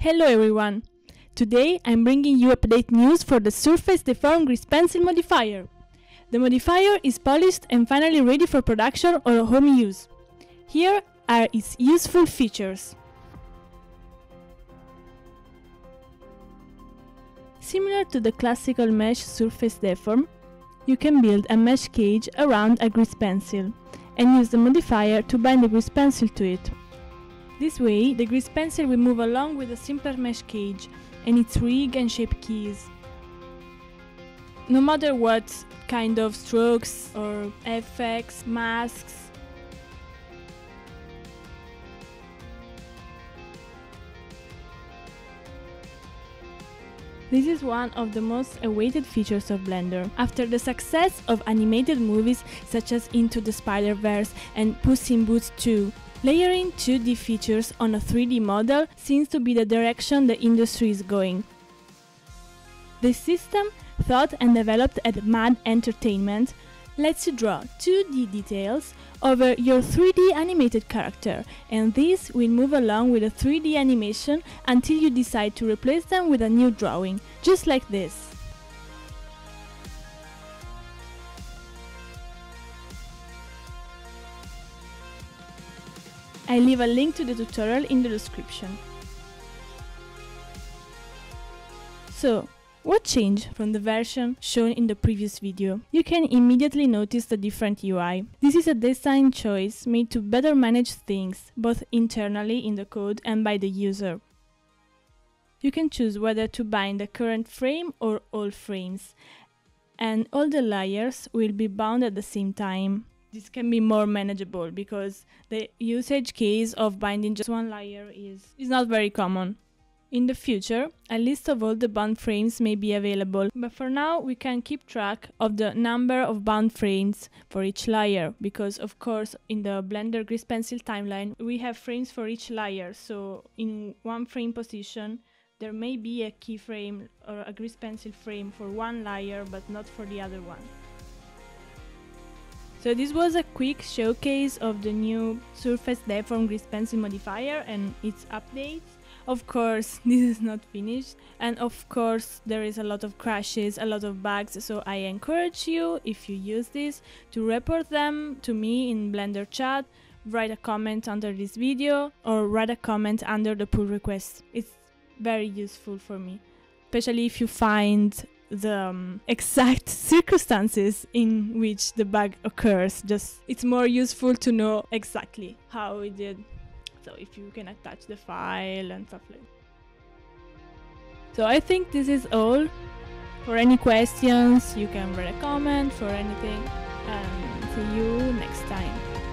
Hello everyone! Today I'm bringing you update news for the Surface Deform Grease Pencil modifier. The modifier is polished and finally ready for production or home use. Here are its useful features. Similar to the classical mesh surface deform, you can build a mesh cage around a grease pencil and use the modifier to bind the grease pencil to it. This way, the grease pencil will move along with a simpler mesh cage and its rig and shape keys. No matter what kind of strokes or effects, masks, This is one of the most awaited features of Blender. After the success of animated movies such as Into the Spider-Verse and Puss in Boots 2, layering 2D features on a 3D model seems to be the direction the industry is going. The system, thought and developed at MAD Entertainment, lets you draw 2D details over your 3D animated character, and these will move along with a 3D animation until you decide to replace them with a new drawing, just like this. I leave a link to the tutorial in the description. So, what changed from the version shown in the previous video? You can immediately notice the different UI. This is a design choice made to better manage things, both internally in the code and by the user. You can choose whether to bind the current frame or all frames, and all the layers will be bound at the same time. This can be more manageable because the usage case of binding just one layer is, is not very common. In the future, a list of all the bound frames may be available, but for now we can keep track of the number of bound frames for each layer, because of course in the Blender Grease Pencil timeline we have frames for each layer, so in one frame position there may be a keyframe or a grease pencil frame for one layer but not for the other one. So this was a quick showcase of the new Surface Deform Grease Pencil modifier and its updates. Of course, this is not finished, and of course, there is a lot of crashes, a lot of bugs, so I encourage you, if you use this, to report them to me in Blender chat, write a comment under this video, or write a comment under the pull request. It's very useful for me, especially if you find the um, exact circumstances in which the bug occurs. Just it's more useful to know exactly how it did so if you can attach the file and stuff like. So I think this is all. For any questions, you can write a comment for anything and see you next time.